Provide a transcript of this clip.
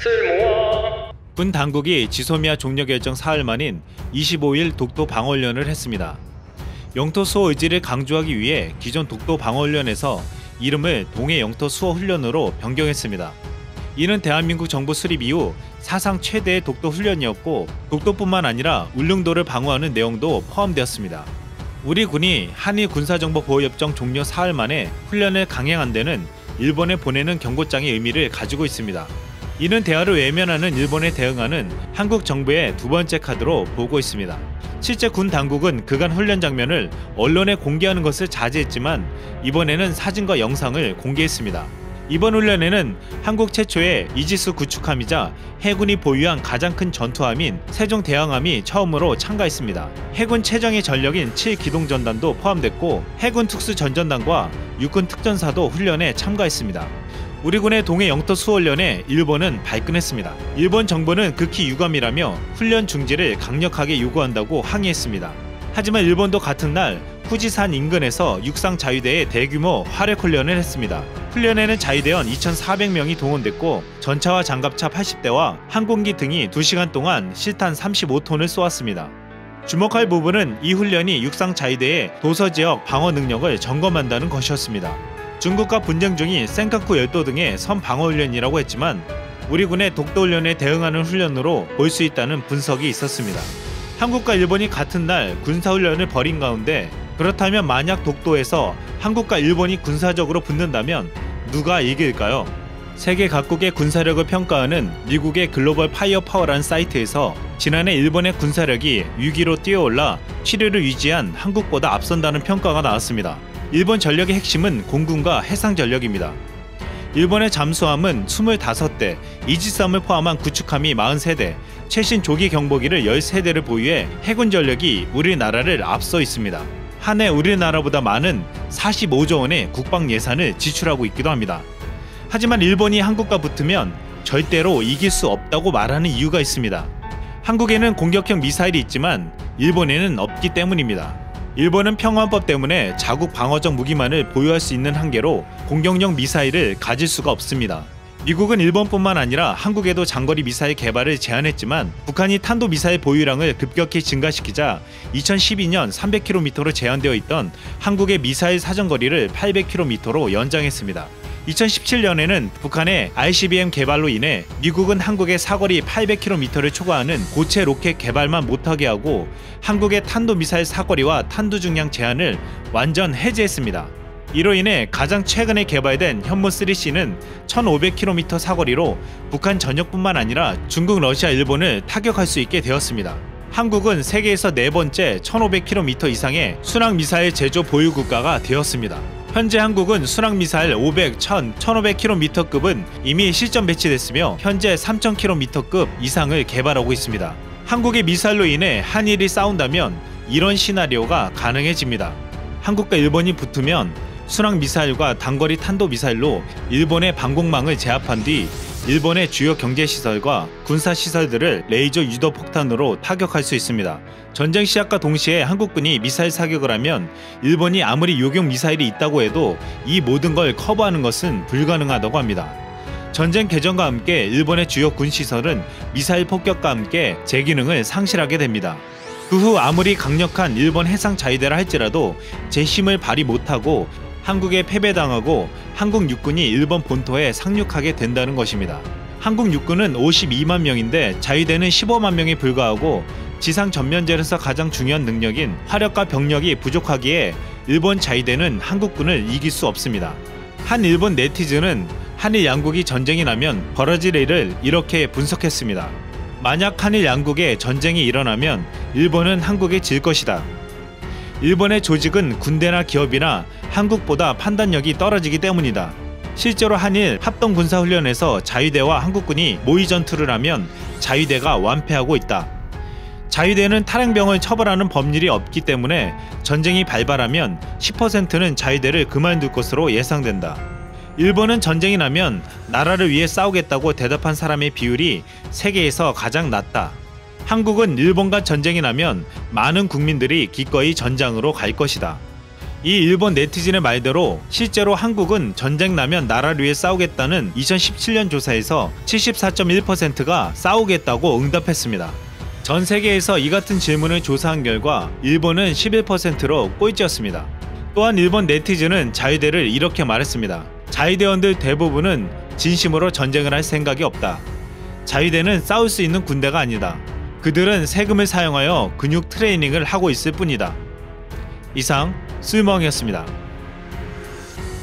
쓸모와 군 당국이 지소미아 종료 결정 사흘 만인 25일 독도 방어훈련을 했습니다. 영토 수호 의지를 강조하기 위해 기존 독도 방어훈련에서 이름을 동해 영토 수호 훈련으로 변경했습니다. 이는 대한민국 정부 수립 이후 사상 최대의 독도 훈련이었고 독도뿐만 아니라 울릉도를 방어하는 내용도 포함되었습니다. 우리 군이 한일 군사정보보호협정 종료 사흘 만에 훈련을 강행한 데는 일본에 보내는 경고장의 의미를 가지고 있습니다. 이는 대화를 외면하는 일본에 대응하는 한국 정부의 두 번째 카드로 보고 있습니다. 실제 군 당국은 그간 훈련 장면을 언론에 공개하는 것을 자제했지만 이번에는 사진과 영상을 공개했습니다. 이번 훈련에는 한국 최초의 이지스 구축함이자 해군이 보유한 가장 큰 전투함인 세종 대왕함이 처음으로 참가했습니다. 해군 최정의 전력인 7기동전단도 포함됐고 해군 특수전전단과 육군 특전사도 훈련에 참가했습니다. 우리 군의 동해 영토 수훈련에 일본은 발끈했습니다. 일본 정부는 극히 유감이라며 훈련 중지를 강력하게 요구한다고 항의했습니다. 하지만 일본도 같은 날 후지산 인근에서 육상 자유대에 대규모 화력 훈련을 했습니다. 훈련에는 자유대원 2,400명이 동원됐고 전차와 장갑차 80대와 항공기 등이 2시간 동안 실탄 35톤을 쏘았습니다. 주목할 부분은 이 훈련이 육상 자유대의 도서 지역 방어 능력을 점검한다는 것이었습니다. 중국과 분쟁 중인 센카쿠 열도 등의 선 방어 훈련이라고 했지만 우리 군의 독도 훈련에 대응하는 훈련으로 볼 수 있다는 분석이 있었습니다. 한국과 일본이 같은 날 군사훈련을 벌인 가운데 그렇다면 만약 독도에서 한국과 일본이 군사적으로 붙는다면 누가 이길까요? 세계 각국의 군사력을 평가하는 미국의 Global Firepower라는 사이트에서 지난해 일본의 군사력이 6위로 뛰어올라 7위를 유지한 한국보다 앞선다는 평가가 나왔습니다. 일본 전력의 핵심은 공군과 해상 전력입니다. 일본의 잠수함은 25대, 이지스함을 포함한 구축함이 43대, 최신 조기 경보기를 13대를 보유해 해군 전력이 우리나라를 앞서 있습니다. 한 해 우리나라보다 많은 45조 원의 국방 예산을 지출하고 있기도 합니다. 하지만 일본이 한국과 붙으면 절대로 이길 수 없다고 말하는 이유가 있습니다. 한국에는 공격형 미사일이 있지만 일본에는 없기 때문입니다. 일본은 평화법 때문에 자국 방어적 무기만을 보유할 수 있는 한계로 공격용 미사일을 가질 수가 없습니다. 미국은 일본뿐만 아니라 한국에도 장거리 미사일 개발을 제한했지만 북한이 탄도 미사일 보유량을 급격히 증가시키자 2012년 300km로 제한되어 있던 한국의 미사일 사정거리를 800km로 연장했습니다. 2017년에는 북한의 ICBM 개발로 인해 미국은 한국의 사거리 800km를 초과하는 고체 로켓 개발만 못하게 하고 한국의 탄도미사일 사거리와 탄두 중량 제한을 완전 해제했습니다. 이로 인해 가장 최근에 개발된 현무3C는 1500km 사거리로 북한 전역뿐만 아니라 중국, 러시아, 일본을 타격할 수 있게 되었습니다. 한국은 세계에서 네 번째 1500km 이상의 순항 미사일 제조 보유 국가가 되었습니다. 현재 한국은 순항 미사일 500, 1000, 1500km급은 이미 실전 배치됐으며 현재 3000km급 이상을 개발하고 있습니다. 한국의 미사일로 인해 한일이 싸운다면 이런 시나리오가 가능해집니다. 한국과 일본이 붙으면 순항 미사일과 단거리 탄도 미사일로 일본의 방공망을 제압한 뒤 일본의 주요 경제 시설과 군사 시설들을 레이저 유도 폭탄으로 타격할 수 있습니다. 전쟁 시작과 동시에 한국군이 미사일 사격을 하면 일본이 아무리 요격 미사일이 있다고 해도 이 모든 걸 커버하는 것은 불가능하다고 합니다. 전쟁 개전과 함께 일본의 주요 군 시설은 미사일 폭격과 함께 제 기능을 상실하게 됩니다. 그 후 아무리 강력한 일본 해상 자위대라 할지라도 제 힘을 발휘 못하고 한국에 패배당하고 한국 육군이 일본 본토에 상륙하게 된다는 것입니다. 한국 육군은 52만 명인데 자위대는 15만 명에 불과하고 지상 전면전에서 가장 중요한 능력인 화력과 병력이 부족하기에 일본 자위대는 한국군을 이길 수 없습니다. 한 일본 네티즌은 한일 양국이 전쟁이 나면 벌어질 일을 이렇게 분석했습니다. 만약 한일 양국에 전쟁이 일어나면 일본은 한국에 질 것이다. 일본의 조직은 군대나 기업이나 한국보다 판단력이 떨어지기 때문이다. 실제로 한일 합동 군사훈련에서 자위대와 한국군이 모의 전투를 하면 자위대가 완패하고 있다. 자위대는 탈행병을 처벌하는 법률이 없기 때문에 전쟁이 발발하면 10%는 자위대를 그만둘 것으로 예상된다. 일본은 전쟁이 나면 나라를 위해 싸우겠다고 대답한 사람의 비율이 세계에서 가장 낮다. 한국은 일본과 전쟁이 나면 많은 국민들이 기꺼이 전장으로 갈 것이다. 이 일본 네티즌의 말대로 실제로 한국은 전쟁 나면 나라를 위해 싸우겠다는 2017년 조사에서 74.1%가 싸우겠다고 응답했습니다. 전 세계에서 이 같은 질문을 조사한 결과 일본은 11%로 꼴찌였습니다. 또한 일본 네티즌은 자유대를 이렇게 말했습니다. 자유대원들 대부분은 진심으로 전쟁을 할 생각이 없다. 자유대는 싸울 수 있는 군대가 아니다. 그들은 세금을 사용하여 근육 트레이닝을 하고 있을 뿐이다. 이상 술멍이었습니다.